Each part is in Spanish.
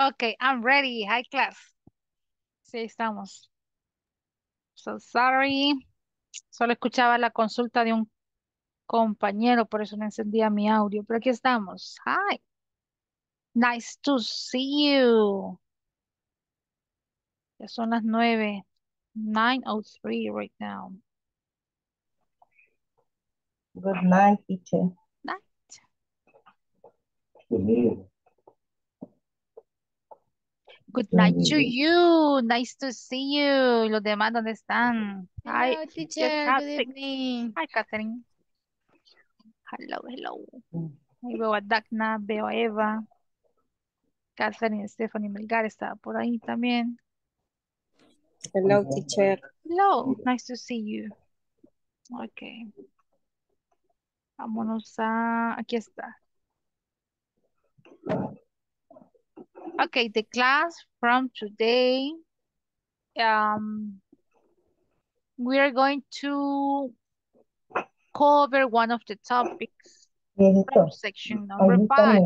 Okay, I'm ready. Hi, class. Sí, estamos. So sorry. Solo escuchaba la consulta de un compañero, por eso no encendía mi audio. Pero aquí estamos. Hi. Nice to see you. Ya son las nueve. 9.03 right now. Good night, teacher. Night. Good night to you. Nice to see you. ¿Y los demás dónde están? Hi, Hello, teacher. Good evening. Hi, Catherine. Hello, hello. Ahí veo a Dagna, veo a Eva. Catherine, Stephanie Melgar está por ahí también. Hello, teacher. Hello, nice to see you. Okay. Vámonos a... Aquí está. Okay, the class from today, um, we are going to cover one of the topics from section number five.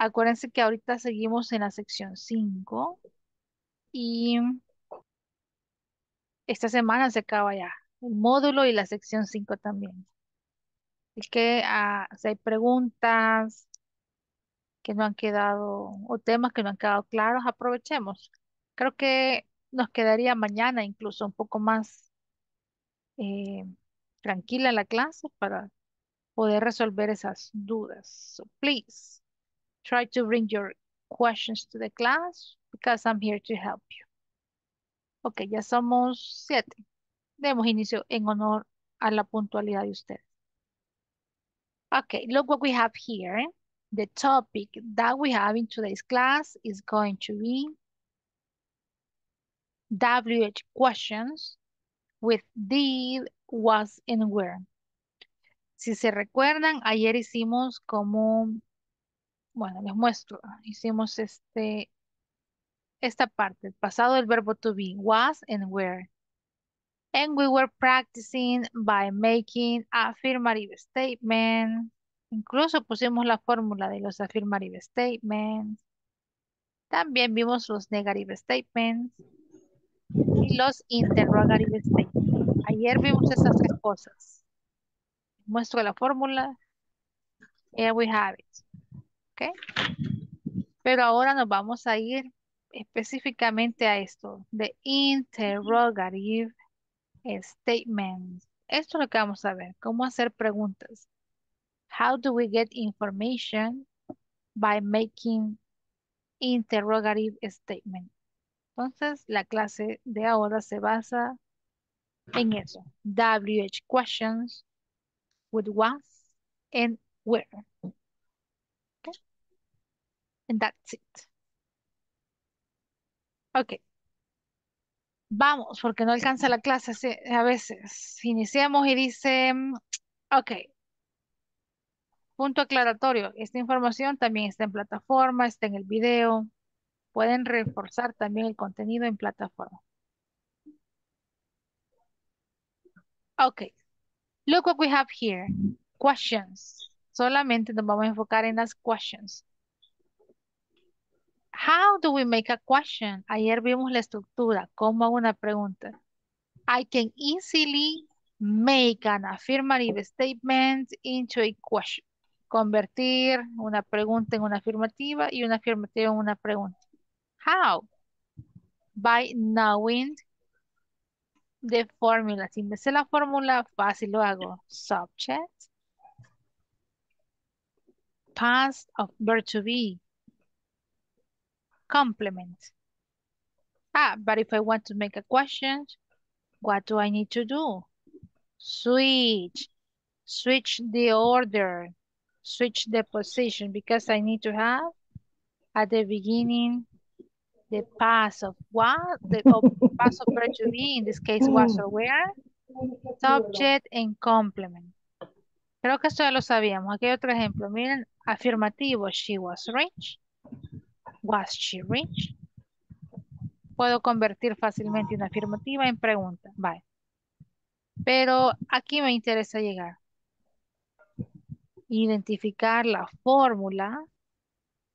Acuérdense que ahorita seguimos en la sección 5 y esta semana se acaba ya el módulo y la sección 5 también. Así que ah, si hay preguntas que no han quedado o temas que no han quedado claros, aprovechemos. Creo que nos quedaría mañana incluso un poco más eh, tranquila la clase para poder resolver esas dudas. So please try to bring your questions to the class because I'm here to help you. Ok, ya somos siete. Demos inicio en honor a la puntualidad de ustedes. Okay, look what we have here. The topic that we have in today's class is going to be WH questions with did, was, and where. Si se recuerdan, ayer hicimos como, bueno, les muestro, hicimos este, esta parte, el pasado del verbo to be, was and were. And we were practicing by making affirmative statements. Incluso pusimos la fórmula de los affirmative statements. También vimos los negative statements y los interrogative statements. Ayer vimos esas tres cosas. Muestro la fórmula. Here we have it. ¿Ok? Pero ahora nos vamos a ir específicamente a esto, de interrogative statements. Esto es lo que vamos a ver, cómo hacer preguntas. How do we get information by making interrogative statements? Entonces, la clase de ahora se basa en eso. WH questions with was and where. Okay. And that's it. Ok. Vamos, porque no alcanza la clase a veces. Iniciamos y dice, mm, ok, punto aclaratorio. Esta información también está en plataforma, está en el video. Pueden reforzar también el contenido en plataforma. Ok. Look what we have here. Questions. Solamente nos vamos a enfocar en las questions. How do we make a question? Ayer vimos la estructura, como una pregunta. I can easily make an affirmative statement into a question. Convertir una pregunta en una afirmativa y una afirmativa en una pregunta. How? By knowing the formula. Si me sé la fórmula, fácil lo hago. Subject. Past of verb to be. Complement. Ah, but if I want to make a question, what do I need to do? Switch. Switch the order. Switch the position because I need to have at the beginning the past of what, the of past of verb to be, in this case was or were, subject and complement. Creo que esto ya lo sabíamos. Aquí hay otro ejemplo. Miren, afirmativo. She was rich. Was she rich? Puedo convertir fácilmente una afirmativa en pregunta. Vale. Pero aquí me interesa llegar. Identificar la fórmula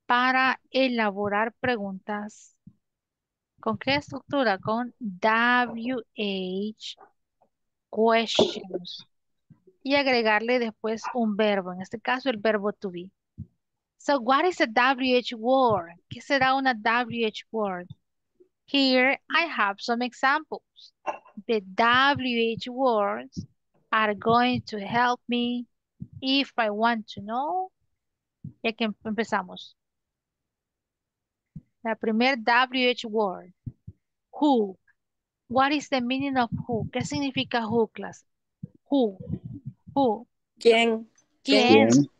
para elaborar preguntas. ¿Con qué estructura? Con WH questions. Y agregarle después un verbo, en este caso el verbo to be. So, what is a WH word? ¿Qué será una WH word? Here I have some examples. The WH words are going to help me if I want to know. Ya que em- empezamos. La primer WH word. Who. What is the meaning of who? ¿Qué significa who, clase? Who. Who. ¿Quién? ¿Quién? ¿Quién?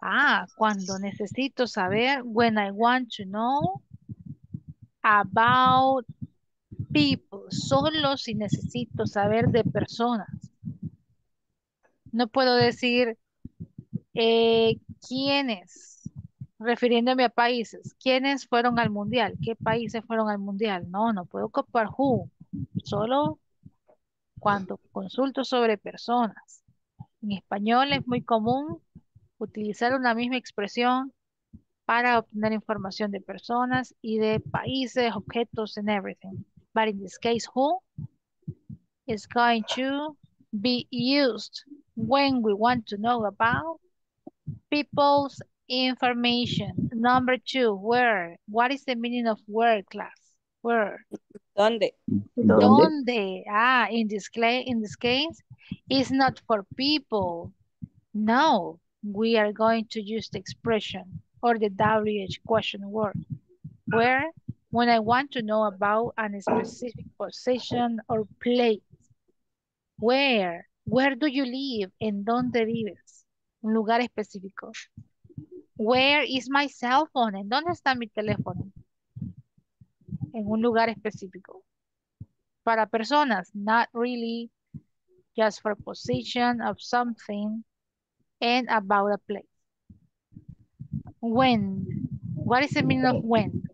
Ah, cuando necesito saber, when I want to know about people, solo si necesito saber de personas. No puedo decir eh, quiénes, refiriéndome a países, quiénes fueron al mundial, qué países fueron al mundial. No, no puedo ocupar who, solo cuando consulto sobre personas. En español es muy común utilizar una misma expresión para obtener información de personas y de países, objetos, and everything. But in this case, who is going to be used when we want to know about people's information. Number two, where. What is the meaning of where, class? Where? ¿Dónde? ¿Dónde? Ah, in this, in this case, it's not for people. No, we are going to use the expression or the WH question word. Where? When I want to know about a specific position or place. Where? Where do you live? ¿En dónde vives? Un lugar específico. Where is my cell phone? ¿En dónde está mi teléfono? En un lugar específico. Para personas, not really just for position of something and about a place. When? What is the meaning of when?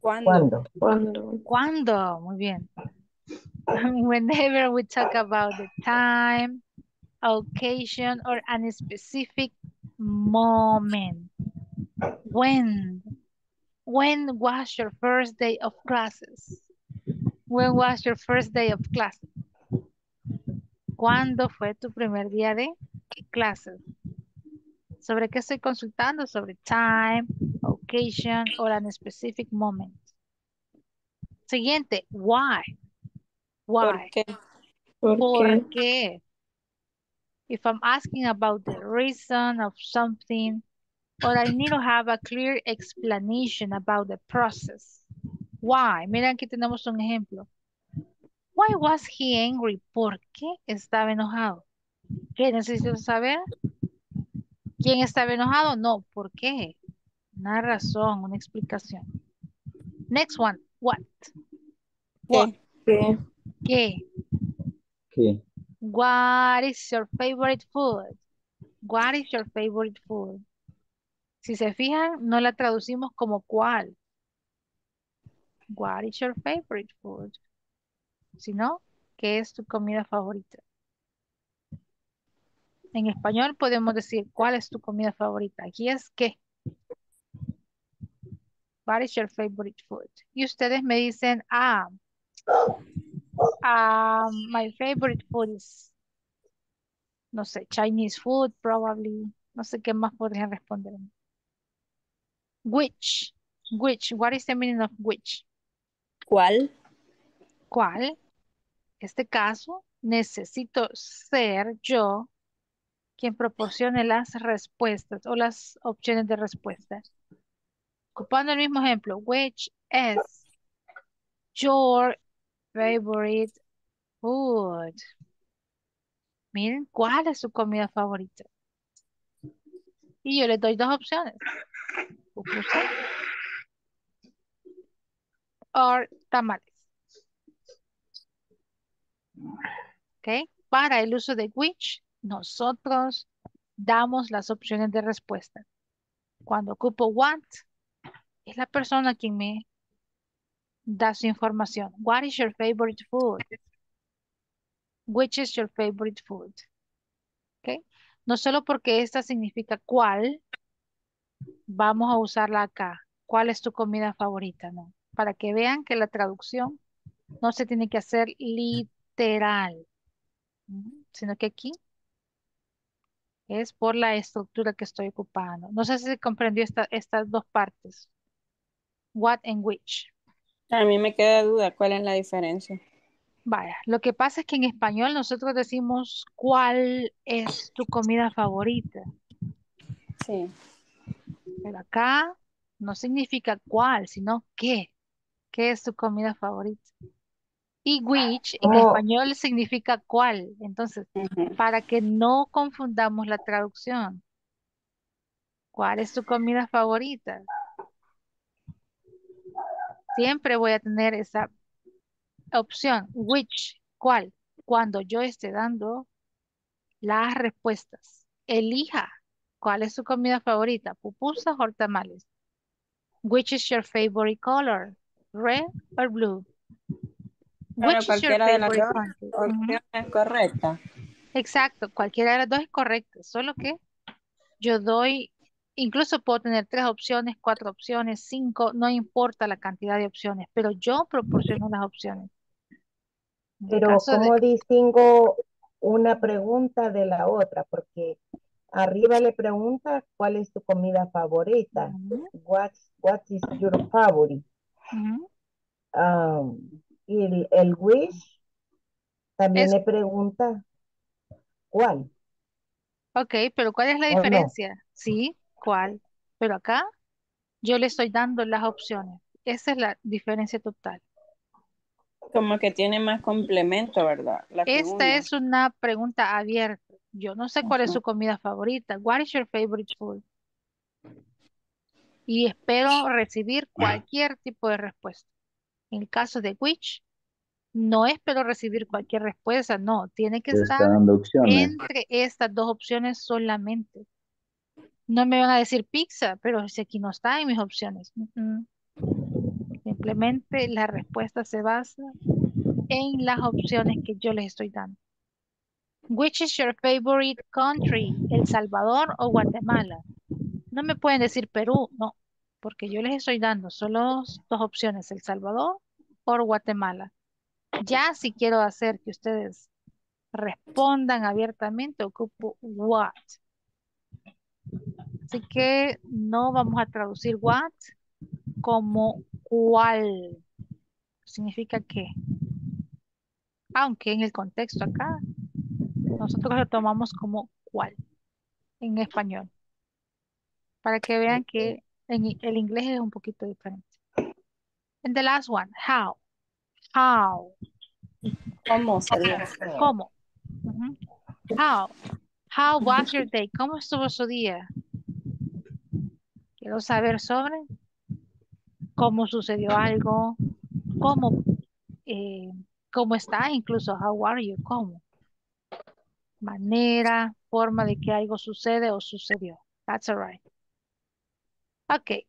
¿Cuándo? ¿Cuándo? ¿Cuándo? ¿Cuándo? Muy bien. Whenever we talk about the time, occasion, or a specific moment. When? When was your first day of classes? When was your first day of classes? ¿Cuándo fue tu primer día de clases? ¿Sobre qué estoy consultando? Sobre time, occasion, or a specific moment. Siguiente, why? ¿Por Why? qué? ¿Por ¿Por qué? If I'm asking about the reason of something, or I need to have a clear explanation about the process. Why? Mira, aquí tenemos un ejemplo. Why was he angry? ¿Por qué estaba enojado? ¿Qué necesito saber? ¿Quién estaba enojado? No, ¿por qué? Una razón, una explicación. Next one, what? What? ¿Qué? ¿Qué? ¿Qué? ¿Qué? What is your favorite food? What is your favorite food? Si se fijan, no la traducimos como cuál. What is your favorite food? Sino, ¿qué es tu comida favorita? En español podemos decir, ¿cuál es tu comida favorita? Aquí es ¿qué? What is your favorite food? Y ustedes me dicen, ah, my favorite food is, no sé, Chinese food, probably. No sé qué más podrían responder. Which? Which? What is the meaning of which? ¿Cuál? ¿Cuál? Este caso, necesito ser yo quien proporcione las respuestas o las opciones de respuesta. Ocupando el mismo ejemplo, which is your favorite food? Miren, ¿cuál es su comida favorita? Y yo les doy dos opciones. Pupusas or tamales. ¿Ok? Para el uso de which, nosotros damos las opciones de respuesta. Cuando ocupo what, es la persona quien me da su información. What is your favorite food? Which is your favorite food? ¿Ok? No solo porque esta significa cuál, vamos a usarla acá. ¿Cuál es tu comida favorita? No. Para que vean que la traducción no se tiene que hacer literal, sino que aquí es por la estructura que estoy ocupando. No sé si se comprendió esta- estas dos partes. What and which. A mí me queda duda, ¿cuál es la diferencia? Vaya, lo que pasa es que en español nosotros decimos ¿cuál es tu comida favorita? Sí. Pero acá no significa cuál, sino qué. ¿Qué es tu comida favorita? Y which en ¿Cómo? español significa cuál. Entonces, para que no confundamos la traducción, ¿cuál es tu comida favorita? Siempre voy a tener esa opción, which, cuál, cuando yo esté dando las respuestas. Elija cuál es su comida favorita, pupusas o tamales. Which is your favorite color? Red or blue? Pero Which is your cualquiera de las dos opciones es correcta. Exacto, cualquiera de las dos es correcta, solo que yo doy, incluso puedo tener tres opciones, cuatro opciones, cinco, no importa la cantidad de opciones, pero yo proporciono las opciones. En Pero de, ¿cómo distingo una pregunta de la otra? Porque arriba le pregunta cuál es tu comida favorita. Ujú, What, what is your favorite? Um, y el, el wish también Es, le pregunta cuál ok, pero ¿cuál es la no. diferencia? Sí, ¿cuál? Pero acá yo le estoy dando las opciones. Esa es la diferencia total. Como que tiene más complemento, ¿verdad? La Esta segunda. es una pregunta abierta. Yo no sé cuál es su comida favorita. What is your favorite food? Y espero recibir cualquier tipo de respuesta. En el caso de which, no espero recibir cualquier respuesta, no, tiene que Te estar entre estas dos opciones solamente. No me van a decir pizza, pero si aquí no está en mis opciones. Simplemente la respuesta se basa en las opciones que yo les estoy dando. Which is your favorite country? ¿El Salvador o Guatemala? No me pueden decir Perú, no, porque yo les estoy dando solo dos opciones, El Salvador o Guatemala. Ya si quiero hacer que ustedes respondan abiertamente, ocupo what. Así que no vamos a traducir what como cuál. Significa qué. Aunque en el contexto acá, nosotros lo tomamos como cuál en español. Para que vean que en el inglés es un poquito diferente. And the last one, how. How. ¿Cómo sería? ¿Cómo? Ujú. How. How was your day? ¿Cómo estuvo su día? Quiero saber sobre cómo sucedió algo, cómo, eh, cómo está, incluso how are you, cómo. Manera, forma de que algo sucede o sucedió. That's all right. Okay,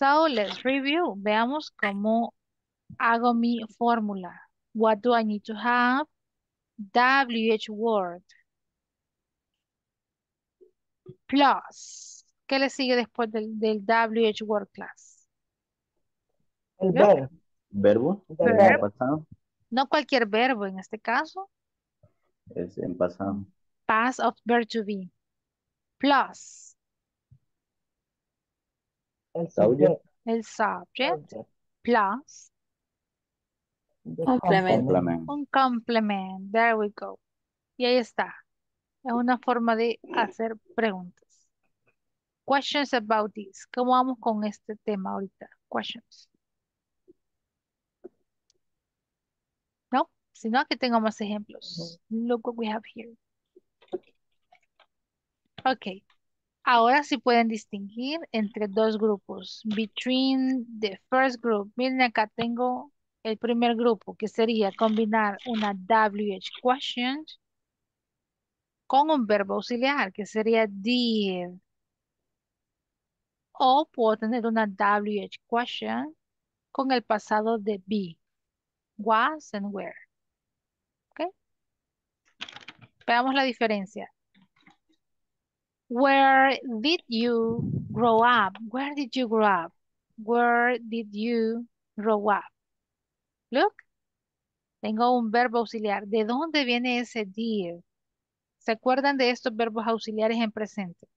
so let's review. Veamos cómo hago mi fórmula. What do I need to have? WH word. Plus. ¿Qué le sigue después del, del WH word class? El verbo. Verbo. Verbo. pasado. No cualquier verbo en este caso. Es en pasado. Past of verb to be. Plus. El Subject. El subject. subject, Plus. complement. Complemento. Un complement. There we go. Y ahí está. Es una forma de hacer preguntas. Questions about this. ¿Cómo vamos con este tema ahorita? Questions. No, sino que tengo más ejemplos. Look what we have here. Ok. Ahora sí pueden distinguir entre dos grupos. Between the first group. Miren acá tengo el primer grupo que sería combinar una WH question con un verbo auxiliar que sería did. O puedo tener una WH question con el pasado de be. Was and were. ¿Ok? Veamos la diferencia. Where did you Grow up. Where did you grow up? Where did you grow up? Look. Tengo un verbo auxiliar. ¿De dónde viene ese did? ¿Se acuerdan de estos verbos auxiliares en presente?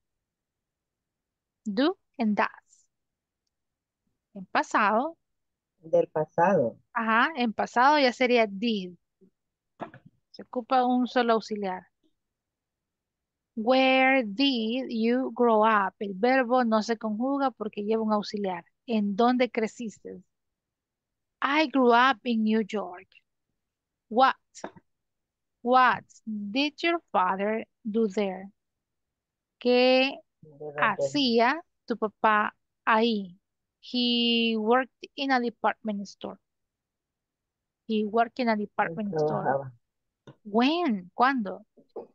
Do and does. En pasado. Del pasado. Ajá, en pasado ya sería did. Se ocupa un solo auxiliar. Where did you grow up? El verbo no se conjuga porque lleva un auxiliar. ¿En dónde creciste? I grew up in New York. What? What did your father do there? ¿Qué hacía tu papá ahí? He worked in a department store. He worked in a department store. When? ¿Cuándo?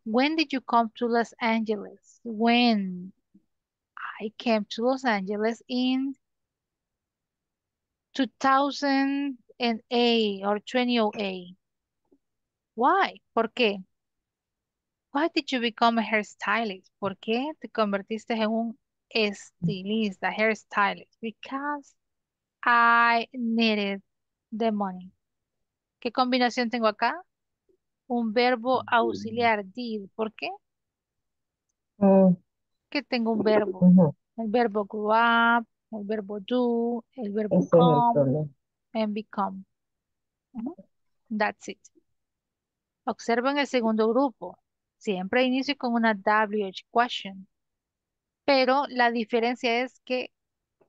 When did you come to Los Angeles? When? I came to Los Angeles in 2008 or 2008. Why? ¿Por qué? Why did you become a hairstylist? ¿Por qué te convertiste en un estilista, hairstylist? Because I needed the money. ¿Qué combinación tengo acá? Un verbo auxiliar, did. ¿Por qué? Mm, Que tengo un verbo. El verbo grow up, el verbo do, el verbo Ese es el come and become. That's it. Observen el segundo grupo. Siempre inicio con una WH question. Pero la diferencia es que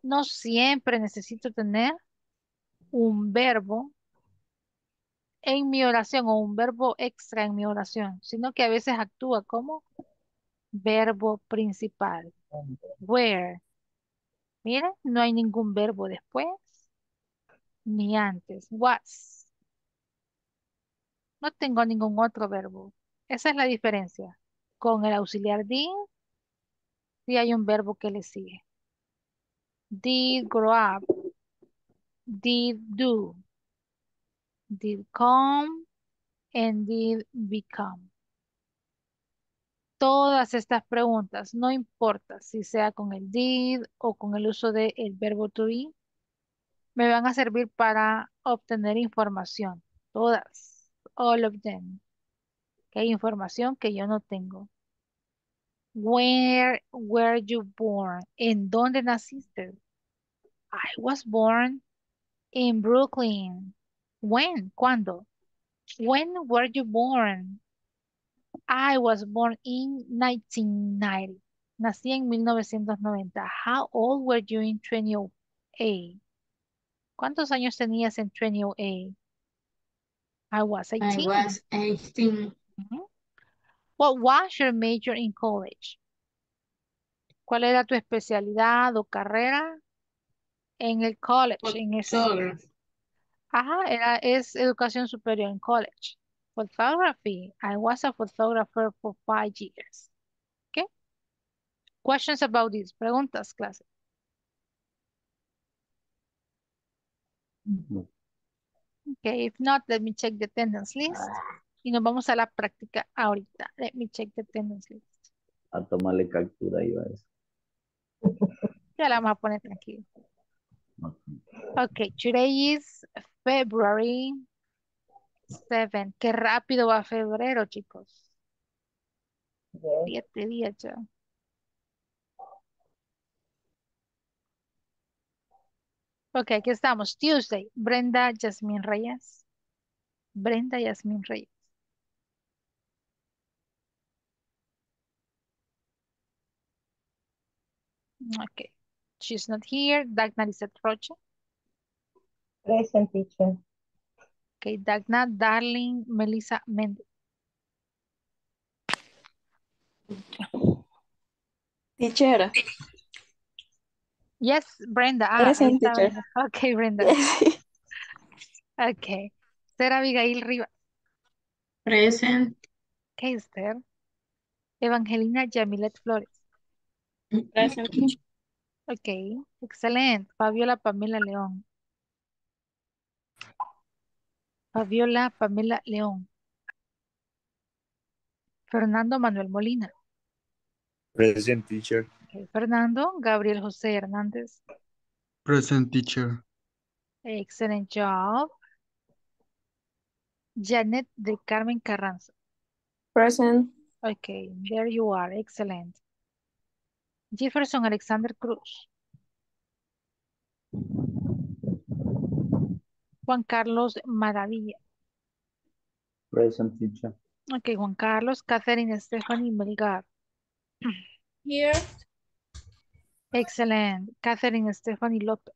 no siempre necesito tener un verbo en mi oración o un verbo extra en mi oración, sino que a veces actúa como verbo principal. Where. Miren, no hay ningún verbo después ni antes. Was. No tengo ningún otro verbo. Esa es la diferencia. Con el auxiliar did, sí hay un verbo que le sigue. Did grow up. Did do. Did come and did become. Todas estas preguntas, no importa si sea con el did o con el uso del verbo to be, me van a servir para obtener información. Todas. All of them. Que hay información que yo no tengo. Where were you born? ¿En dónde naciste? I was born in Brooklyn. When? ¿Cuándo? When were you born? I was born in 1990. Nací en 1990. How old were you in 2008? ¿Cuántos años tenías en 2008? I was 18. I was 18. Ujú. What was your major in college? ¿Cuál era tu especialidad o carrera en el college? En ese, ajá, era, es educación superior en college. Photography. I was a photographer for five years. Okay. Questions about this. Preguntas, clase. No. Okay, if not, let me check the attendance list. Y nos vamos a la práctica ahorita. Let me check the attendance list. A tomarle captura iba a eso. Ya la vamos a poner tranquilo. Ok. Okay, today is February 7. Qué rápido va febrero, chicos. Siete días ya. Ok, aquí estamos. Tuesday. Brenda Yasmín Reyes. Brenda Yasmín Reyes. Ok. She's not here. Dagna Lizeth Rocha. Present teacher. Ok, Dagna Darling Melissa Mendez. Teacher. Yes, Brenda. Ah, Present, teacher. Brenda. Ok, Brenda. Ok. Esther Abigail Rivas. Present. Ok, Esther. Evangelina Yamilet Flores. Present, teacher. Ok, excelente. Fabiola Pamela León. Fabiola Pamela León. Fernando Manuel Molina. Present teacher. Okay, Fernando, Gabriel José Hernández. Present teacher. Excellent job. Janet de Carmen Carranza. Present. Okay, there you are. Excellent. Jefferson Alexander Cruz. Juan Carlos Maravilla. Present teacher. Ok, Juan Carlos, Catherine Stephanie Melgar. Here. Excelente. Catherine Stephanie López.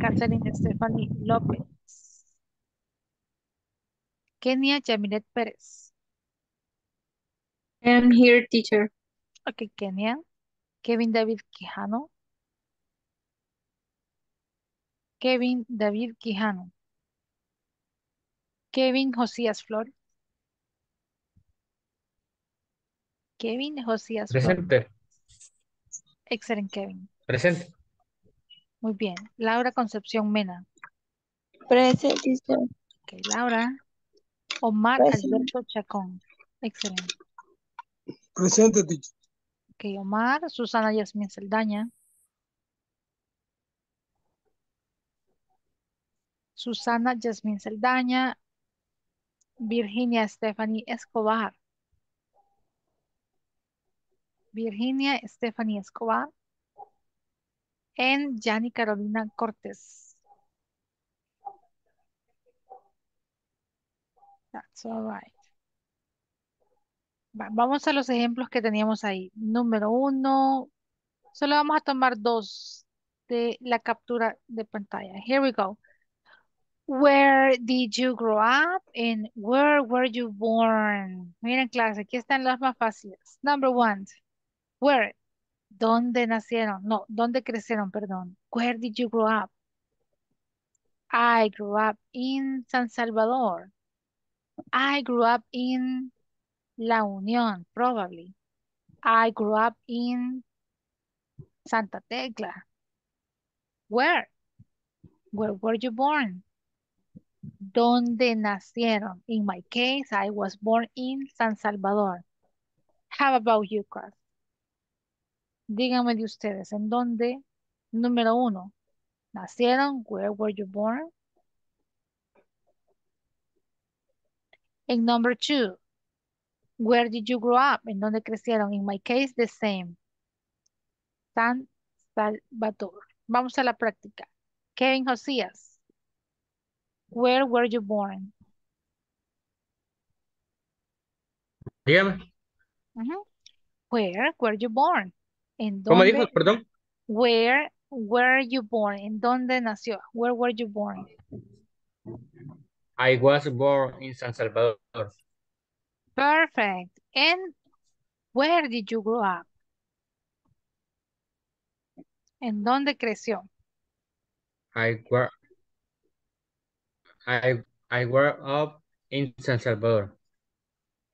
Catherine Stephanie López. Kenia Yamilet Pérez. I'm here, teacher. Ok, Kenia. Kevin David Quijano. Kevin David Quijano. Kevin Josías Flores. Kevin Josías Flores. Presente. Excelente, Kevin. Presente. Muy bien. Laura Concepción Mena. Present, teacher. Ok, Laura. Omar Present. Alberto Chacón. Excelente. Presente teacher. Ok, Omar. Susana Yasmín Saldaña. Susana Yasmín Saldaña. Virginia Stephanie Escobar. Virginia Stephanie Escobar. And Yani Carolina Cortés. That's all right. Va- Vamos a los ejemplos que teníamos ahí. Número uno, solo vamos a tomar dos de la captura de pantalla. Here we go. Where did you grow up and where were you born? Miren clase, aquí están las más fáciles. Number one, where, ¿dónde nacieron? No, ¿dónde crecieron? Perdón. Where did you grow up? I grew up in San Salvador. I grew up in La Unión, probably. I grew up in Santa Tecla. Where? Where were you born? ¿Dónde nacieron? In my case, I was born in San Salvador. How about you, class? Díganme de ustedes, ¿en dónde? Número uno, ¿nacieron? Where were you born? And number two, where did you grow up? ¿En dónde crecieron? In my case, the same. San Salvador. Vamos a la práctica. Kevin Josías. Where were you born? Dígame. Where were you born? ¿En ¿Cómo dijo? Perdón. Where were you born? ¿En dónde nació? Where were you born? I was born in San Salvador. Perfect. And where did you grow up? ¿En dónde creció? I grew I I grew up in San Salvador.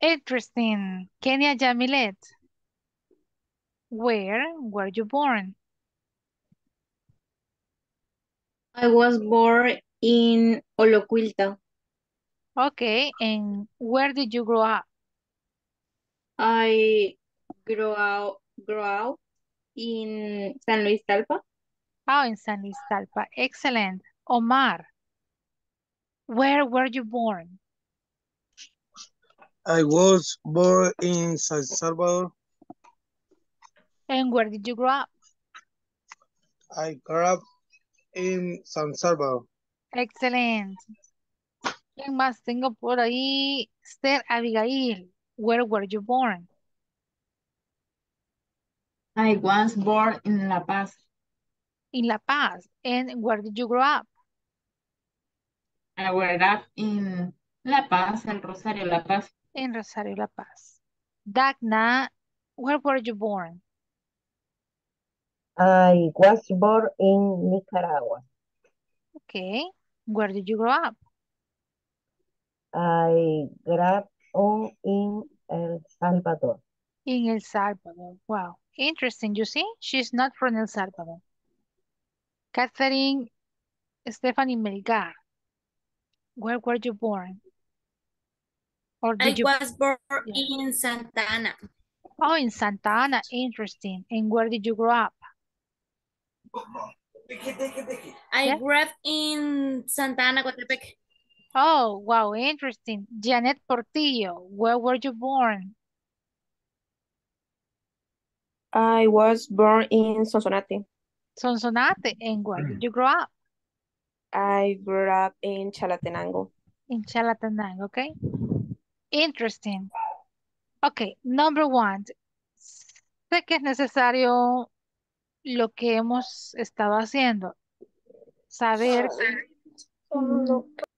Interesting. Kenya Yamilet. Where were you born? I was born in Oloquilta. Okay. And where did you grow up? I grew out, grew out in San Luis Talpa. Oh, in San Luis Talpa. Excellent. Omar. Where were you born? I was born in San Salvador. And where did you grow up? I grew up in San Salvador. Excelente. ¿Quién más tengo por ahí? Esther Abigail. Where were you born? I was born in La Paz. In La Paz. And where did you grow up? I grew up in La Paz, en Rosario, La Paz. In Rosario, La Paz. Dagna, where were you born? I was born in Nicaragua. Okay. Where did you grow up? I grew up in El Salvador. In El Salvador. Wow. Interesting. You see, she's not from El Salvador. Catherine Stephanie Melgar. Where were you born? Or I did you? was born Yeah. in Santa Ana. Oh, in Santa Ana. Interesting. And where did you grow up? I Yeah. grew up in Santa Ana, Coatepec. Oh, wow, interesting. Janet Portillo, where were you born? I was born in Sonsonate. Sonsonate. And where did you grow up? I grew up in Chalatenango. In Chalatenango, okay? Interesting. Okay, number one. Sé que es necesario lo que hemos estado haciendo. Saber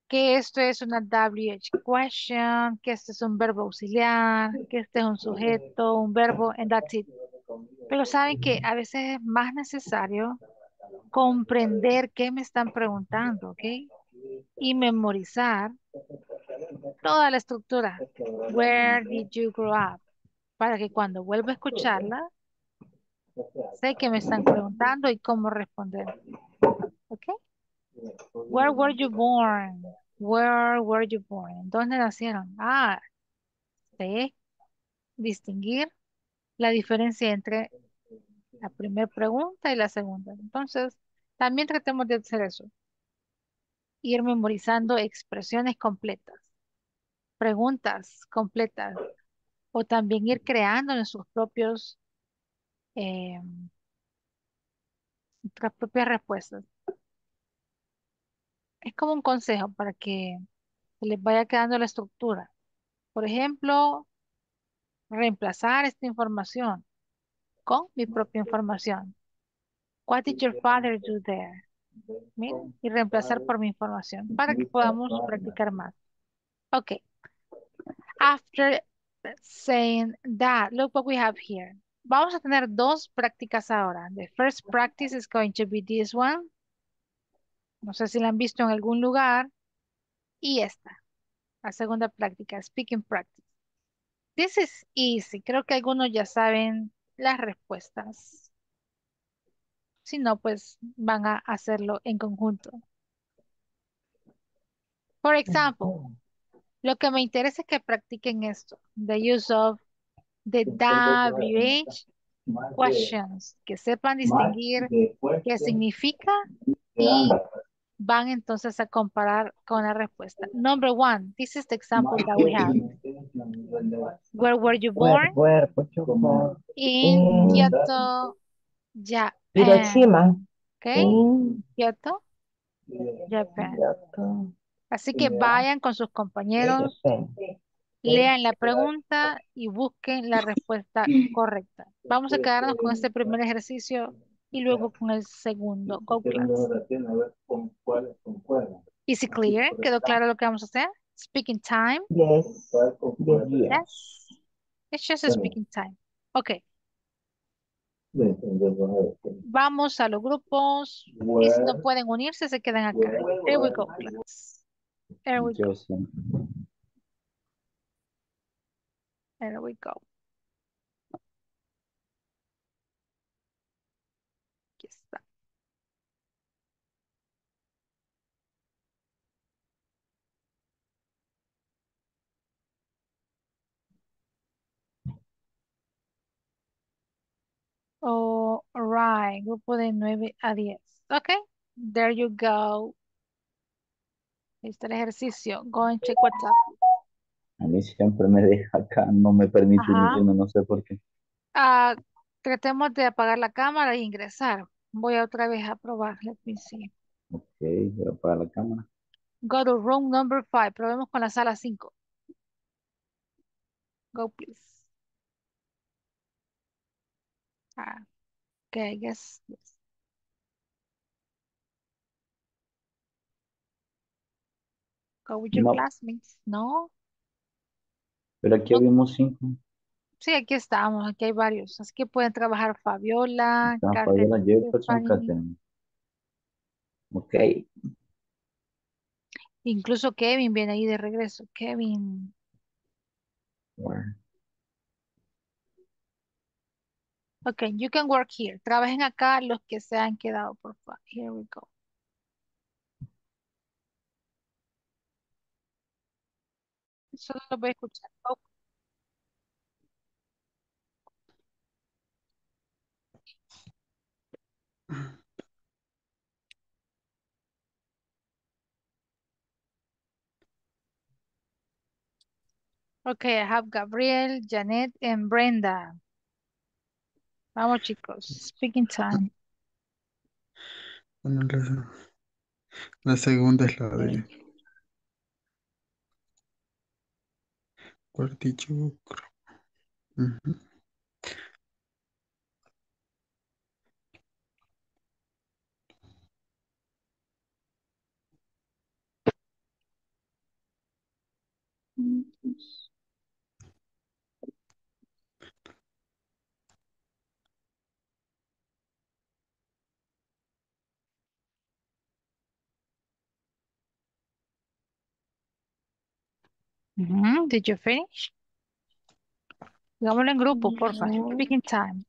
que esto es una WH question, que este es un verbo auxiliar, que este es un sujeto, un verbo, and that's it. Pero saben que a veces es más necesario comprender qué me están preguntando, ¿ok? Y memorizar toda la estructura. Where did you grow up? Para que cuando vuelva a escucharla, sé que me están preguntando y cómo responder. ¿Ok? Where were you born? Where were you born? ¿Dónde nacieron? Ah, sé distinguir la diferencia entre la primera pregunta y la segunda. Entonces, también tratemos de hacer eso. Ir memorizando expresiones completas, preguntas completas, o también ir creando en propios, eh, nuestras propias respuestas. Es como un consejo para que se les vaya quedando la estructura. Por ejemplo, reemplazar esta información con mi propia información. What did your father do there? Y reemplazar por mi información para que podamos practicar más. Ok. After saying that, look what we have here. Vamos a tener dos prácticas ahora. The first practice is going to be this one. No sé si la han visto en algún lugar. Y esta, la segunda práctica, speaking practice. This is easy. Creo que algunos ya saben las respuestas. Si no, pues van a hacerlo en conjunto. For example, lo que me interesa es que practiquen esto. The use of the WH questions. Que sepan distinguir qué significa y van entonces a comparar con la respuesta. Number one, this is the example that we have. Where were you born? Where, where? In Kyoto, Japan. Hiroshima. Okay, In Kyoto, Japan. Kyoto, Así que vayan con sus compañeros, lean la pregunta y busquen la respuesta correcta. Vamos a quedarnos con este primer ejercicio y luego con el segundo. Go class. Is it clear? ¿Quedó claro lo que vamos a hacer? Speaking time. Yes. Yes. It's just a speaking time. Ok. Vamos a los grupos. Y si no pueden unirse, se quedan acá. Here we go, class. Here we go. Here we go. Aquí está. All right, grupo de 9 a 10. Ok, there you go. Ahí está el ejercicio. Go and check what's up. A mí siempre me deja acá, no me permite Ajá. no sé por qué. Ah, tratemos de apagar la cámara e ingresar. Voy otra vez a probar. Let me see. Ok, voy a apagar la cámara. Go to room number 5. Probemos con la sala 5. Go, please. Ah, okay, I guess. Yes. Go with your No. classmates. No. Pero aquí No. habíamos cinco. Sí, aquí estamos. Aquí hay varios. Así que pueden trabajar Fabiola, Está Catherine, Fabiola Jefferson, Stephanie, Catherine. Ok, Incluso Kevin viene ahí de regreso. Kevin. bueno. Ok, you can work here. Trabajen acá los que se han quedado, por favor. Here we go. solo lo voy a escuchar. Okay, I have Gabriel, Janet, and Brenda. Vamos, chicos. Speaking time. Bueno, la, segunda es la de Cuartichucro. Ujú. Ujú, Did you finish? Digámoslo en grupo, porfa. No. Speaking time.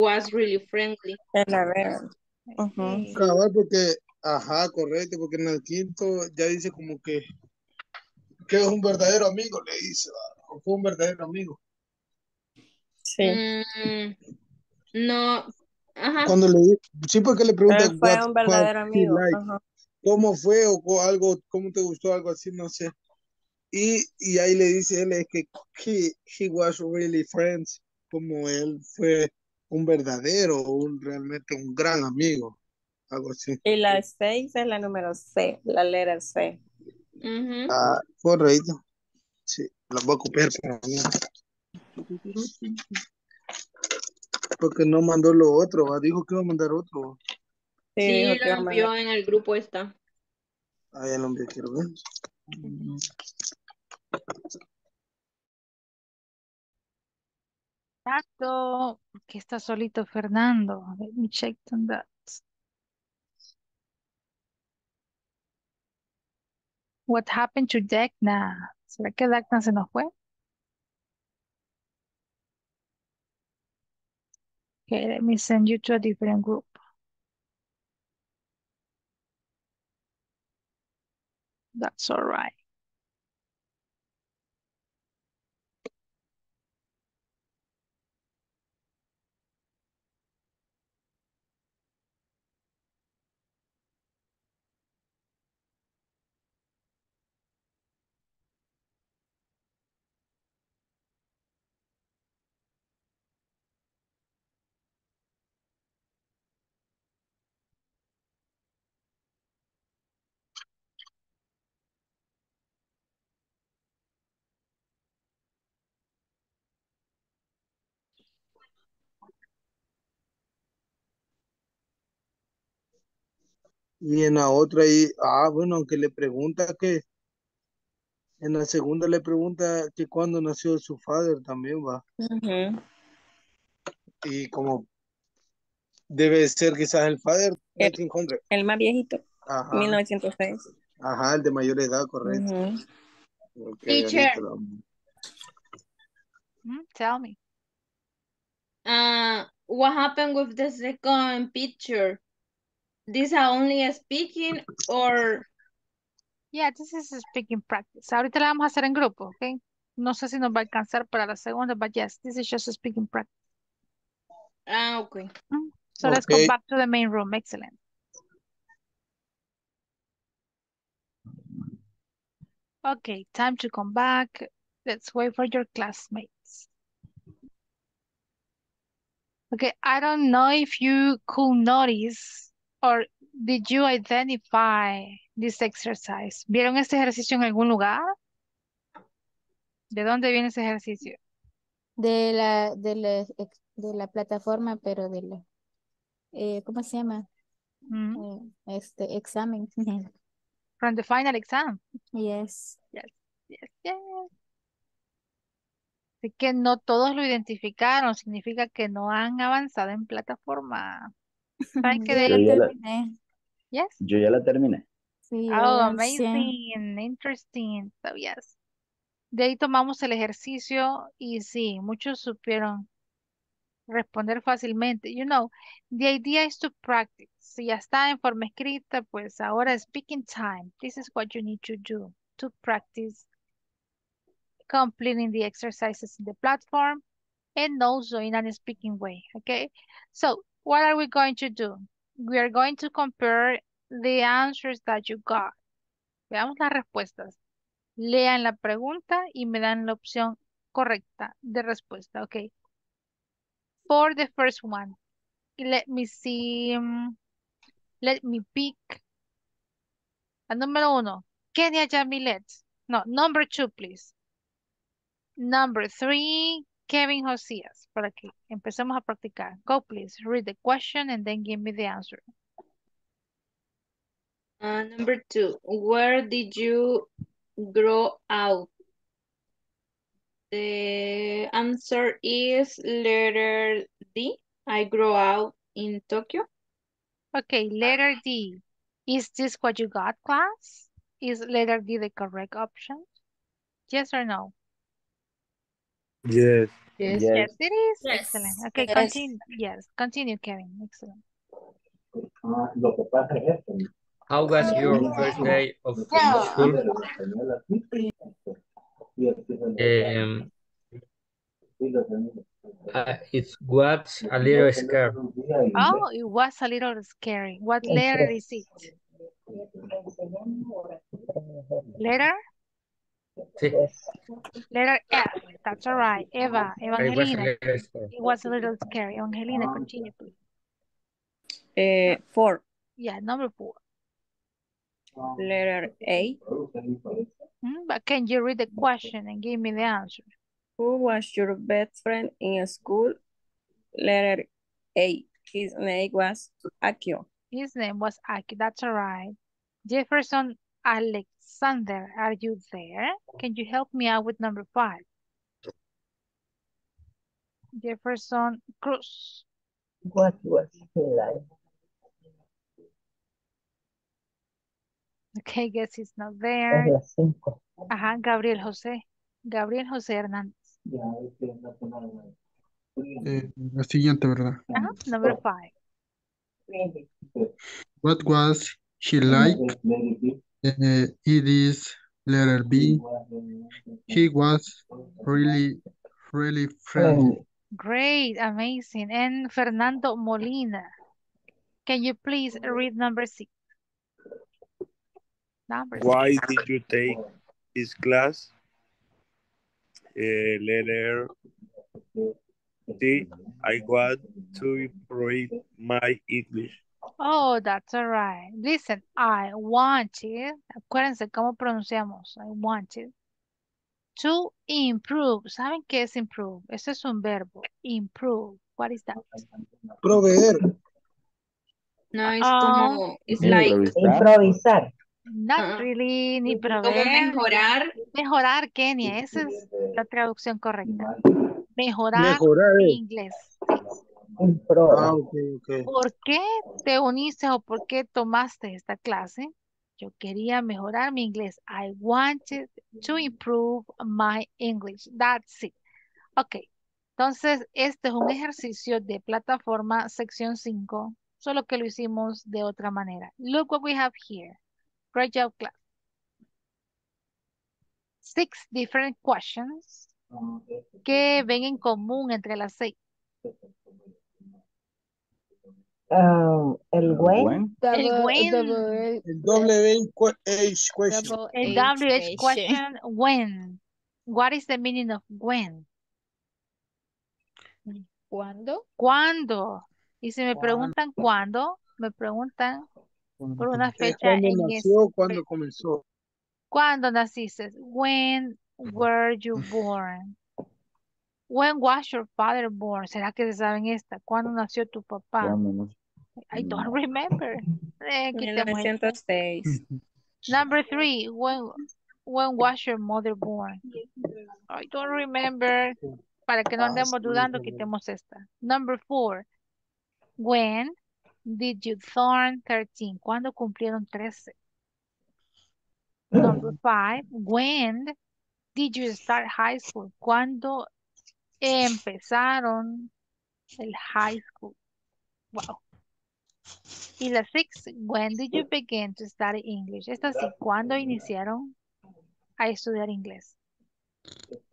Was really friendly. La veo. Ujú. Sí. Cabal, porque, ajá, correcto, porque en el quinto ya dice como que, que es un verdadero amigo, le dice, va, o fue un verdadero amigo. Sí. Mm, no, ajá. Cuando le sí, porque le fue what, un verdadero he amigo. liked, Ajá. cómo fue o algo, cómo te gustó, algo así, no sé. Y, y ahí le dice él es que he, he was really friends, como él fue un verdadero, un realmente un gran amigo, algo así. Y la seis es la número C, la letra C. Ujú. Ah, correcto. Sí, la voy a copiar para mí. Porque no mandó lo otro, ¿va? dijo que iba a mandar otro. Sí, lo mandar. envió en el grupo está. Ah, ya lo envié, quiero ver. Exacto. Que está solito Fernando. Let me check on that. What happened to Dagna? ¿Será que Dagna se nos fue? Okay, let me send you to a different group. That's all right. Y en la otra ahí, ah, bueno, aunque le pregunta que, en la segunda le pregunta que cuándo nació su father también va. Ujú. Y como debe ser quizás el father El, 1900. el más viejito, Ajá, 1906. ajá, el de mayor edad, correcto. Ujú. Ok, Teacher. ahorita lo- Mm, tell me. Uh, what happened with the second picture? These are only speaking or Yeah, this is a speaking practice. Ahorita la vamos a hacer en grupo, ¿ok? No sé si nos va a alcanzar para la segunda, but yes, this is just a speaking practice. ah okay. Mm, So let's go back to the main room. Excellent. Okay, time to come back. Let's wait for your classmates. Okay, I don't know if you could notice or did you identify this exercise? ¿Vieron este ejercicio en algún lugar? ¿De dónde viene ese ejercicio? de la, de la, de la plataforma, pero de la, eh, ¿cómo se llama? Mm, Eh, este examen. From the final exam. Yes. Yes, yes, yes. Así que no todos lo identificaron, significa que no han avanzado en plataforma. ¿Saben que Yo ya la, terminé. Yes? yo ya la terminé. Sí, Oh, voy al 100. amazing, interesting. So, yes. De ahí tomamos el ejercicio y sí, muchos supieron responder fácilmente. You know, the idea is to practice. Si ya está en forma escrita, pues ahora speaking time. This is what you need to do to practice completing the exercises in the platform and also in a speaking way, okay? So, what are we going to do? We are going to compare the answers that you got. Veamos las respuestas. Lean la pregunta y me dan la opción correcta de respuesta, okay? For the first one, let me see, um, let me pick. A número uno, Kenia Jamilet. No, number two, please. Number three, Kevin Josías. Para que empecemos a practicar. Go, please. Read the question and then give me the answer. Uh, number two, where did you grow out? The answer is letter D. I grew out in Tokyo. Okay, letter D. Is this what you got, class? Is letter D the correct option? Yes or no? Yes. Yes, Yes. it is. Yes. Excellent. Okay, Yes. continue. Yes, continue, Kevin. Excellent. Lo que pasa es esto. How was your first day of Yeah. school? Um, uh, it was a little scary. Oh, it was a little scary. What letter is it? Letter? Sí, Letter F. That's all right. Eva, it was a Evangelina. little scary. It was a little scary. Angelina, continue, please. Eh, four, Yeah, number four. letter A. Hmm, But can you read the question and give me the answer? Who was your best friend in school? Letter A. His name was Akio. His name was Aki. That's all right. Jefferson Alexander, are you there? Can you help me out with number five? Jefferson Cruz. What was he like? Okay, guess he's not there. las cinco. Ajá, Gabriel José. Gabriel José Hernández. Eh, la siguiente, ¿verdad? Ajá, number five. What was he like? Eh, it is letter B. He was really, really friendly. Great, amazing. And Fernando Molina. Can you please read number six? Number six. Why did you take this class? Eh, letter D. I want to improve my English. Oh, that's all right. Listen, I wanted, acuérdense cómo pronunciamos. I wanted to improve. ¿Saben qué es improve? Eso es un verbo. Improve. What is that? Proveer. No, es Ah. como, it's like Improvisar. Not Ah. really, ni proveer. mejorar. Mejorar, Kenia. Esa es la traducción correcta. Mejorar Mejorar. eh. inglés. Sí. Ah. ¿Por qué te uniste o por qué tomaste esta clase? Yo quería mejorar mi inglés. I wanted to improve my English. That's it. Ok. Entonces, este es un ejercicio de plataforma sección 5, solo que lo hicimos de otra manera. Look what we have here. Great job, class. Six different questions que ven en común entre las seis. Ah, el when. El double, El W H question. El H WH question. when? What is the meaning of when? ¿Cuándo? ¿Cuándo? Y si me preguntan cuándo, me preguntan por una fecha cuando en nació, cuando comenzó. ¿Cuándo naciste? When were you born? When was your father born? ¿Será que se saben esta? ¿Cuándo nació tu papá? I don't remember. Eh, quitemos esta. 1906. Number three, when, when was your mother born? I don't remember. Para que no andemos dudando, quitemos esta. Number four, when did you turn 13? ¿Cuándo cumplieron 13? Number five, when did you start high school? ¿Cuándo empezaron el high school. Wow. Y la six, when did you begin to study English? Esta sí, ¿cuándo iniciaron a estudiar inglés?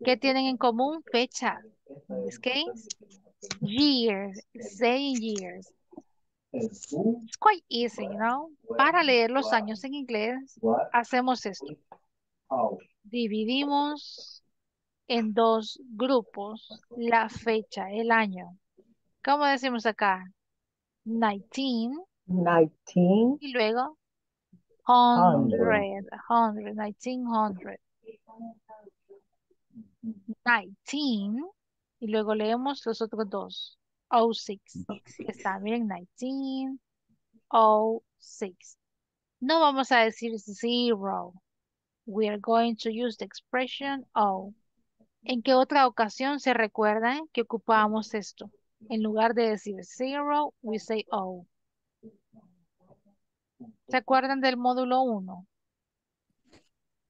¿Qué tienen en común? Fecha. In this case, years, saying years. It's quite easy, you know. Para leer los años en inglés, hacemos esto. Dividimos en dos grupos la fecha, el año. ¿Cómo decimos acá? 19 19, y luego 100. 100, 100, 1900. 19 y luego leemos los otros dos. 06. Está bien, 1906. No vamos a decir zero. We are going to use the expression O. ¿En qué otra ocasión se recuerdan que ocupábamos esto? En lugar de decir zero, we say O. ¿Se acuerdan del módulo 1?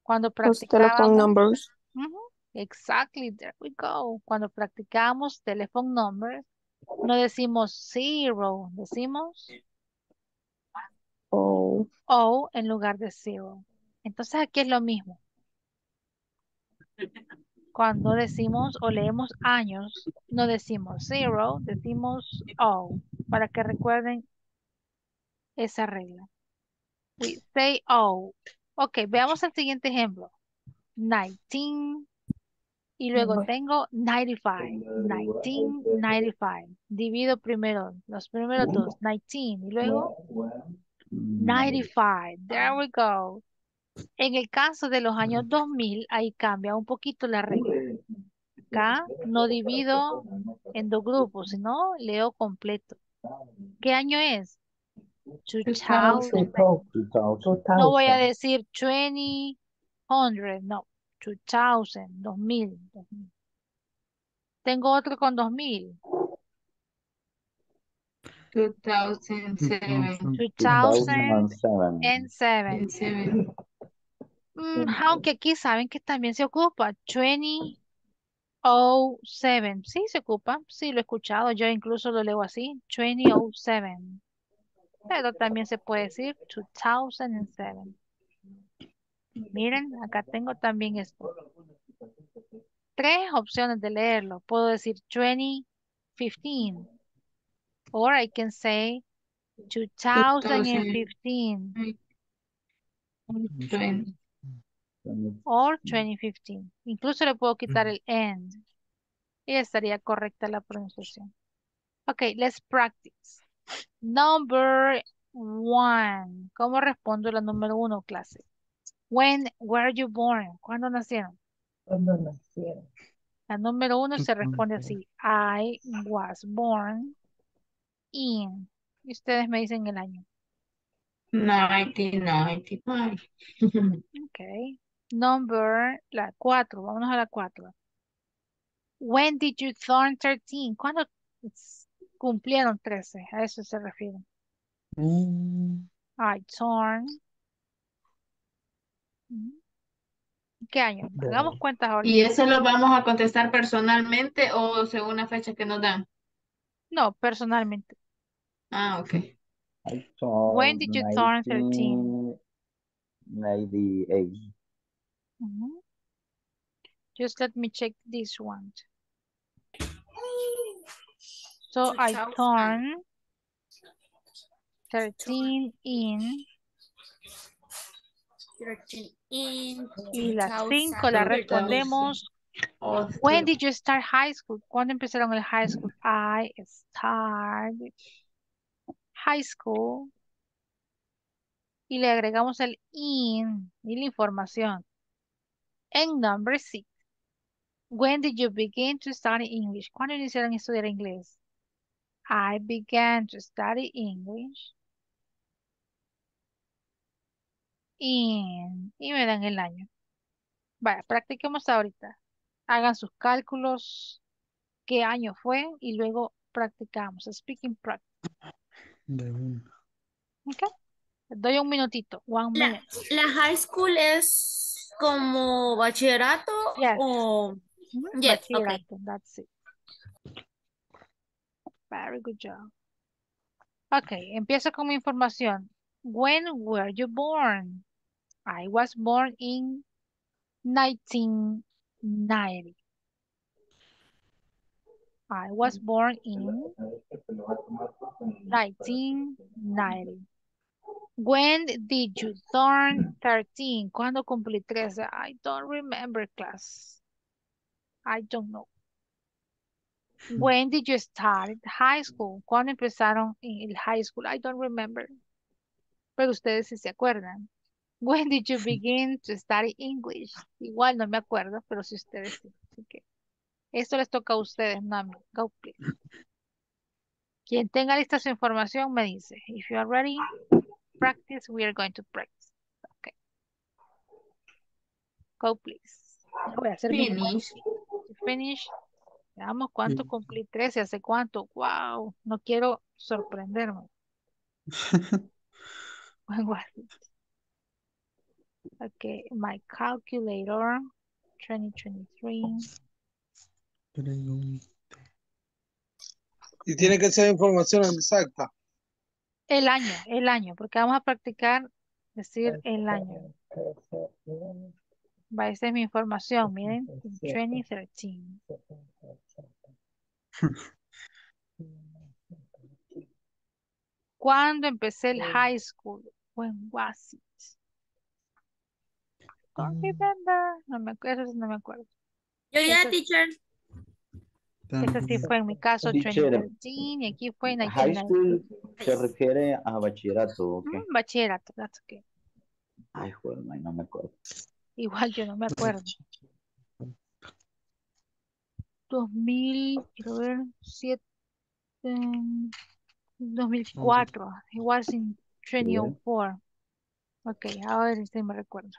Cuando telephone practicábamos. numbers. Ujú, Exactly, there we go. Cuando practicamos telephone numbers, no decimos zero, decimos Oh, O en lugar de zero. Entonces aquí es lo mismo. Cuando decimos o leemos años, no decimos zero, decimos O, para que recuerden esa regla. We say O. Ok, veamos el siguiente ejemplo. 19 y luego tengo 95. 1995. Divido primero los primeros dos. 19 y luego 95. There we go. En el caso de los años 2000, ahí cambia un poquito la regla. Acá no divido en dos grupos, sino leo completo. ¿Qué año es? 2000. No voy a decir 20, 100, no. 2000, 2000. 2000. Tengo otro con 2000. 2007. 2007. Seven. Mm, aunque aquí saben que también se ocupa 2007. Sí, se ocupa. Sí, lo he escuchado. Yo incluso lo leo así. 2007. Pero también se puede decir 2007. Miren, acá tengo también esto. Tres opciones de leerlo. Puedo decir 2015. Or I can say 2015 Twenty. Or 2015. Incluso le puedo quitar el end. Y estaría correcta la pronunciación. Okay, let's practice. Number one. ¿Cómo respondo la número uno, clase? When were you born? ¿Cuándo nacieron? Cuando nacieron. La número uno se responde así. I was born in. Y ustedes me dicen el año. 1995. Okay. Number, la cuatro. Vámonos a la cuatro. When did you turn 13? ¿Cuándo cumplieron 13? A eso se refiere. I turn. Ujú. ¿Qué año? Hagamos cuentas ahorita. ¿Y eso lo vamos a contestar personalmente o según la fecha que nos dan? No, personalmente. Ah, ok. When did you turn 13? 98. Just let me check this one. So I 2000. turn 13 in 13 in y las 5 la 2013. respondemos. When did you start high school? ¿Cuándo empezaron el high school? I start high school y le agregamos el in y la información. En number 6. When did you begin to study English? ¿Cuándo iniciaron a estudiar inglés? I began to study English in y me dan el año. Vaya, practiquemos ahorita. Hagan sus cálculos, qué año fue y luego practicamos. Speaking practice. ¿Ok? Les doy un minutito. One La, minute. la high school es como bachillerato Yes. o Ujú, Yes, okay. That's it. Very good job. Ok, empiezo con mi información. When were you born? I was born in 1990. I was born in 1990. When did you turn 13? ¿Cuándo cumplí 13? I don't remember class. I don't know. When did you start high school? ¿Cuándo empezaron en el high school? I don't remember. Pero ustedes sí se acuerdan. When did you begin to study English? Igual no me acuerdo, pero si ustedes sí. Así que esto les toca a ustedes, no a mí. Go, please. Quien tenga lista su información me dice. If you are ready, practice, we are going to practice. Okay. Go, please. Voy a hacer Finish. Finish. Veamos cuánto cumplí 13, hace cuánto. Wow, no quiero sorprenderme. Okay, my calculator, 2023. Y tiene que ser información exacta. El año, el año, porque vamos a practicar decir el año. Va, esa es mi información, miren, 2013. ¿Cuándo empecé el high school? When was it? Don't remember. No me acuerdo, eso sí no me acuerdo. Yo ya, teacher. Ese sí fue en mi caso, Teacher, 2013, y aquí fue en High 1990. school se refiere a bachillerato, ¿ok? Mm, Bachillerato, that's okay. Ay, joder, no me acuerdo. Igual yo no me acuerdo. 2000, quiero ver, 7, 2004. It was in 2004. Ok, ahora sí me recuerdo.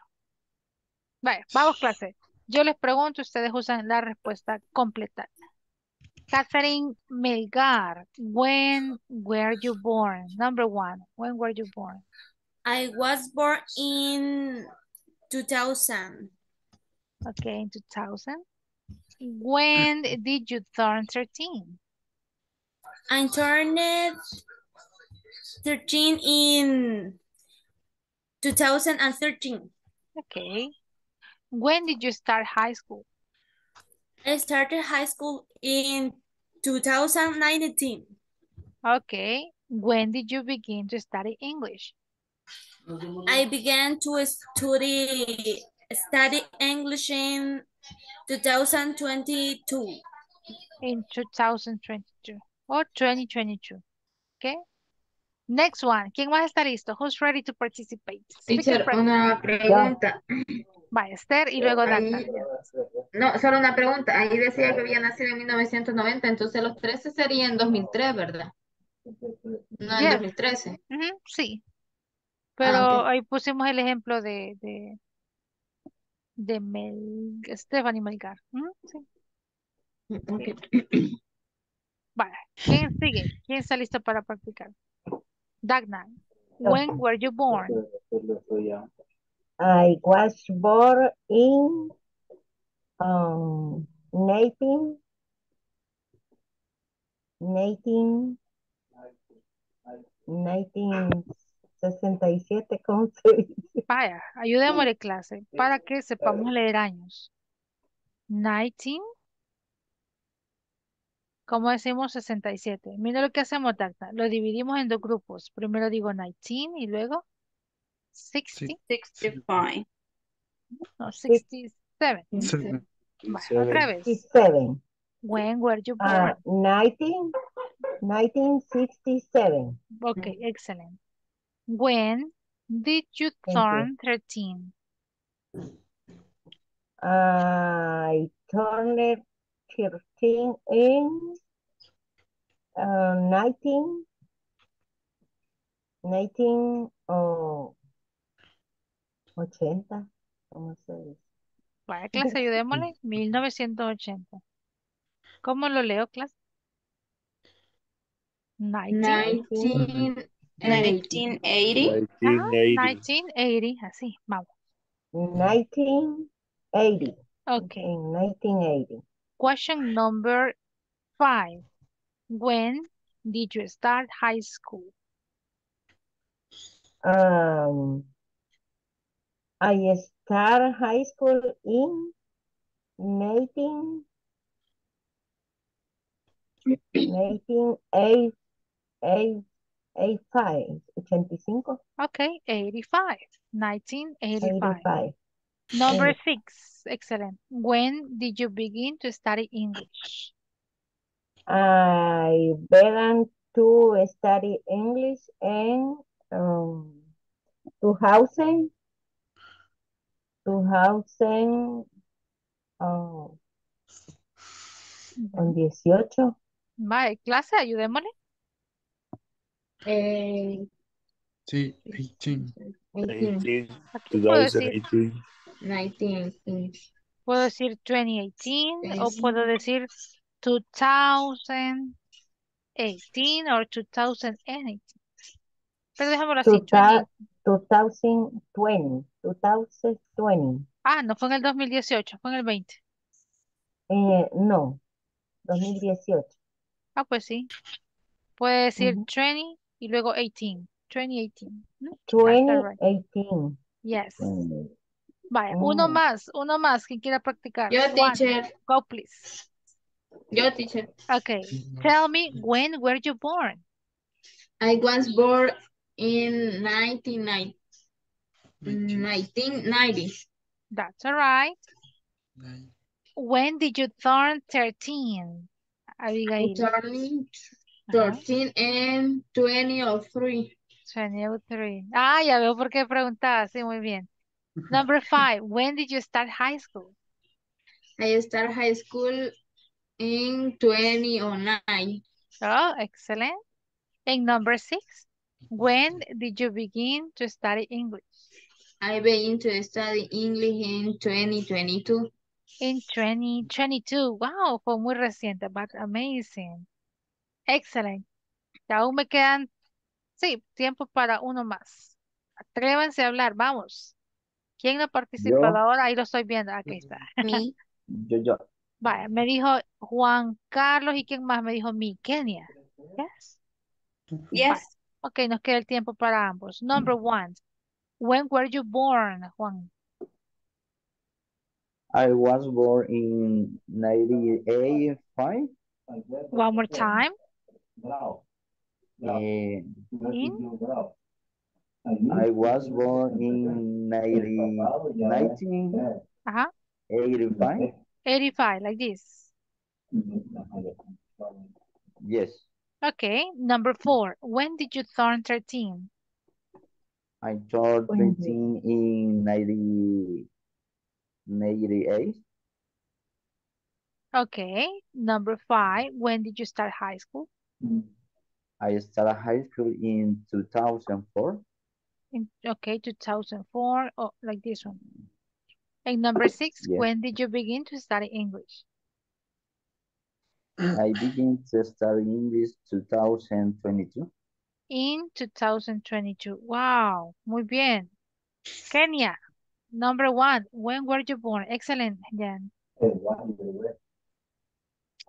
Vaya, vamos clase. Yo les pregunto, ustedes usan la respuesta completa. Catherine Melgar, when were you born? Number one, when were you born? I was born in 2000. Okay, in 2000. When did you turn 13? I turned 13 in 2013. Okay. When did you start high school? I started high school in 2019. Okay. When did you begin to study English? I began to study study English in 2022. In 2022 or 2022. Okay. Next one. ¿Quién más está listo? Who's ready to participate? Speak Teacher, and una pregunta. Va, Esther y luego Ahí- Dagmar. No, solo una pregunta. Ahí decía que había nacido en 1990, entonces los 13 serían en 2003, ¿verdad? No en Yes. 2013. Ujú, sí. Pero Ah, ok. ahí pusimos el ejemplo de, de, de Mel, Stephanie Melgar. Ujú, sí. Vale. ¿Quién sigue? ¿Quién está listo para practicar? Dagna, when were you born? I was born in um, 19, 19, 1967, ¿cómo se dice? Vaya, ayudémosle clase para que sepamos leer años. 19, ¿cómo decimos 67? Mira lo que hacemos, Dagna. Lo dividimos en dos grupos. Primero digo 19 y luego 60. 65. No, 67. Seven. Vale, otra vez. 67. When were you born? Uh, 19, 1967. Okay, excellent. When did you you. turn 13? I turned 13 in uh, 19, 19, oh, 80, ¿cómo se dice? Vaya, clase, ayudémosle. 1980. ¿Cómo lo leo, clase? 19. 1980. 1980. 1980, así, vamos. 1980. Okay. In 1980. Question number five. When did you start high school? Um, I start high school in 19, 1985, 85, Okay, 85, 1985. 85. Number Eh, six, excellent. When did you begin to study English? I began to study English in um, 2000, 2000, oh, con 18. Vale, clase, ayudémosle. Eh, Sí, 18. 18, Aquí puedo decir, 2018. 19, puedo decir 2018 o 20. puedo decir 2018 or 2018. Pero dejémoslo así, 20. 2020, 2020. Ah, no fue en el 2018, fue en el 20. Eh, no, 2018. Ah, pues sí. Puede decir Ujú. 20 y luego 18. 2018. ¿no? That's right. 2018. Yes. Mm, Vaya, uno Mm. más, uno más. ¿Quién quiera practicar? Yo, One. teacher. Go, please. Yo, teacher. Okay. Tell me, when were you born? I was born in 1990. 1990. That's all right. Nine. When did you turn 13? I Abigail. turned Ajá. 13 and 20 or 3. 23. Ah, ya veo por qué preguntaba. Sí, muy bien. Number five, when did you start high school? I start high school in 2009. Oh, excellent. And number six, when did you begin to study English? I began to study English in 2022. In 2022. Wow, fue muy reciente, but amazing. Excellent. Ya aún me quedan, sí, tiempo para uno más. Atrévanse a hablar, vamos. ¿Quién no ha participado ahora? Ahí lo estoy viendo. Aquí está. Me, yo, yo. Vaya, me dijo Juan Carlos y quién más me dijo mi Kenia. Yes. Yes. Ok, nos queda el tiempo para ambos. Number one. When were you born, Juan? I was born in 1985. One more time. Eh, In I was born in 90, 1985. uh-huh. 85, like this. Yes, Okay, number four. When did you turn 13? I turned 13 in 90, 98. Okay, number five. When did you start high school? Mm. I started high school in 2004. In, okay, 2004, oh, like this one. And number six. Yes. When did you begin to study English? I began to study English 2022. In 2022. Wow, muy bien. Kenya, number one. When were you born? Excellent, Jan.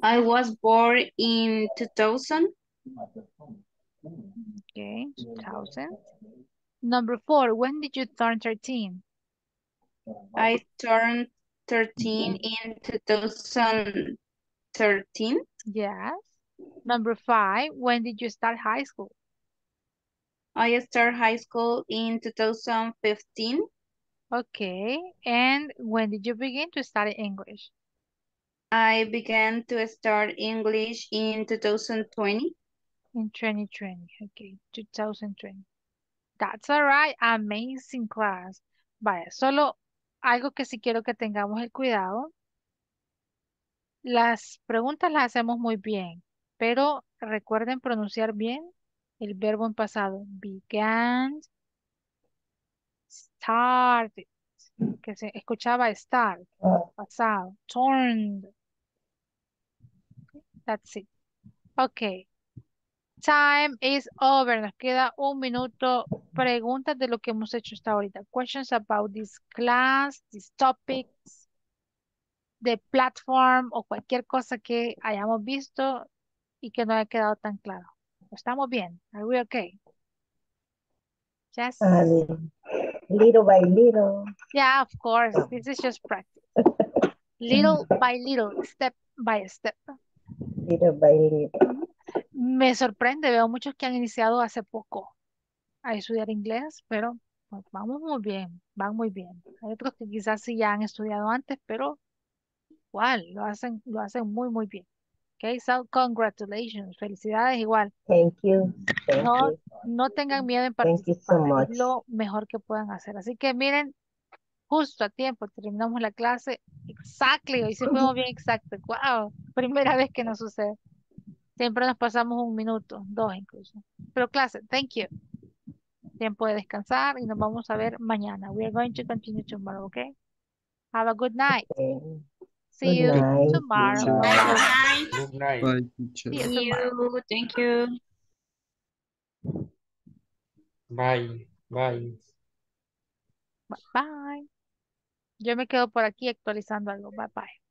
I was born in 2000. Okay, 2000. Number four, when did you turn 13? I turned 13 in 2013. Yes. Number five, when did you start high school? I started high school in 2015. Okay, and when did you begin to study English? I began to start English in 2020. In 2020, okay, 2020. That's all right, amazing class. Vaya, solo algo que sí quiero que tengamos el cuidado. Las preguntas las hacemos muy bien, pero recuerden pronunciar bien el verbo en pasado. Began, started, que se escuchaba start, pasado, turned. That's it. Okay. Time is over. Nos queda un minuto. Preguntas de lo que hemos hecho hasta ahorita. Questions about this class, these topics, the platform o cualquier cosa que hayamos visto y que no haya quedado tan claro. Estamos bien. Are we okay? Yes. Ah, little, little by little. Yeah, of course. This is just practice. Little by little, step by step. Little by little. Me sorprende, veo muchos que han iniciado hace poco a estudiar inglés, pero pues, vamos muy bien, van muy bien. Hay otros que quizás sí ya han estudiado antes, pero igual, lo hacen, lo hacen muy, muy bien. Okay, so congratulations, felicidades igual. Thank you. Thank No, you. no tengan miedo en so participar, much. es lo mejor que puedan hacer. Así que miren, justo a tiempo, terminamos la clase. Exactly, hoy sí fuimos bien exactos. Wow, primera vez que nos sucede. Siempre nos pasamos un minuto, dos incluso. Pero clase, thank you. Tiempo de descansar y nos vamos a ver mañana. We are going to continue tomorrow, okay? Have a good night. Okay. See you night. tomorrow. Bye. Good night. Bye, See teacher. you. Thank you. Bye. Bye. Bye bye. Yo me quedo por aquí actualizando algo. Bye bye.